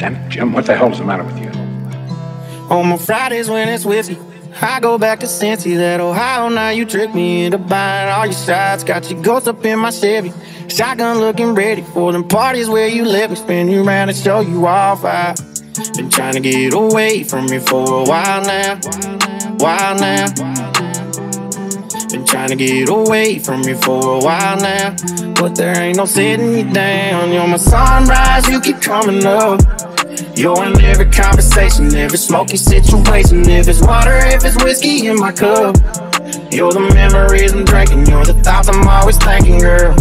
Damn it, Jim, what the hell's the matter with you? On my Fridays when it's with you, I go back to Cincy, that Ohio. Now you trick me into buying all your shots. Got your ghost up in my Chevy. Shotgun looking ready for them parties where you let me spin you around and show you off. I've been trying to get away from you for a while now. While now. Been trying to get away from you for a while now. But there ain't no sitting you down. You're my sunrise, you keep coming up. You're in every conversation, every smoky situation. If it's water, if it's whiskey in my cup. You're the memories I'm drinking, you're the thoughts I'm always thinking, girl.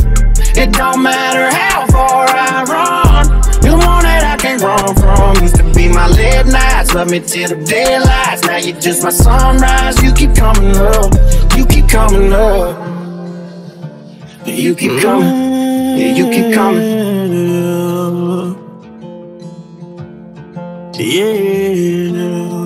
It don't matter how far I run. You're the one that I can't run from. Used to be my late nights, love me till the daylights. Now you're just my sunrise. You keep coming up, you keep coming up. You keep coming, yeah, you keep coming. Yeah.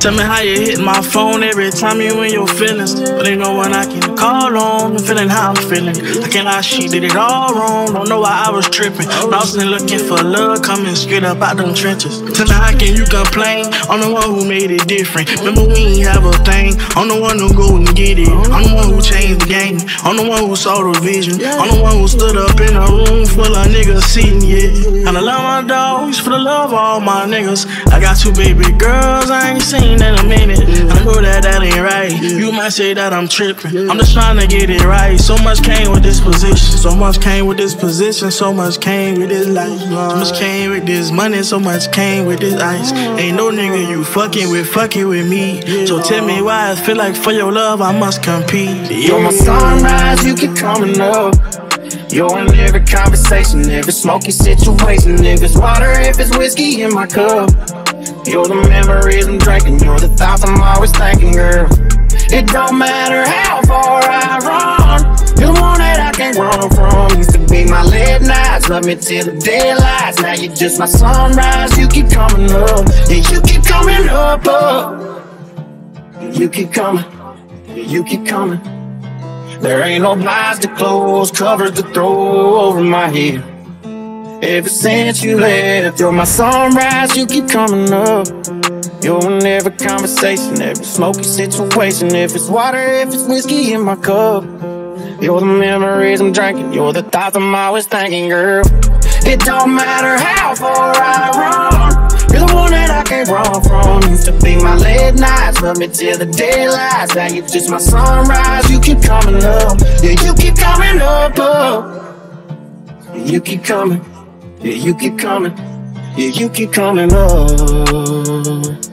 Tell me how you hit my phone every time you in your feelings. But ain't no one I can call on. I'm feeling how I'm feeling. I can't lie, she did it all wrong. Don't know why I was tripping. Lost and looking for love, coming straight up out them trenches. Tell me how can you complain? I'm the one who made it different. Remember we ain't have a thing. I'm the one who go and get it. I'm the one who game. I'm the one who saw the vision. I'm the one who stood up in a room full of niggas sitting, yeah. And I love my dogs for the love of all my niggas. I got two baby girls, I ain't seen in a minute. I know that that ain't right. You might say that I'm tripping. I'm just trying to get it right. So much came with this position. So much came with this position. So much came with this life. So much came with this money. So much came with this ice. Mm. Ain't no nigga you fucking with, fucking with me. So tell me why I feel like for your love I must compete. You're my sunrise, you keep coming up. You're in every conversation, every smoky situation. If it's water, if it's whiskey in my cup. You're the memories I'm drinking, you're the thoughts I'm always thinking, girl. It don't matter how far I run. The one that I can't run from. Used to be my late nights, love me till the daylights. Now you're just my sunrise, you keep coming up. Yeah, you keep coming up, up. You keep coming, you keep coming. There ain't no blinds to close, covers to throw over my head. Ever since you left, you're my sunrise, you keep coming up. You're in every conversation, every smoky situation. If it's water, if it's whiskey in my cup. You're the memories I'm drinking, you're the thoughts I'm always thinking, girl. It don't matter how far I run. You're the one that I can't run from. Used to be my late nights, love me till the daylights. Now you're just my sunrise, you keep coming up. Yeah, you keep coming up, up. You keep coming. Yeah, you keep coming. Yeah, you keep coming up.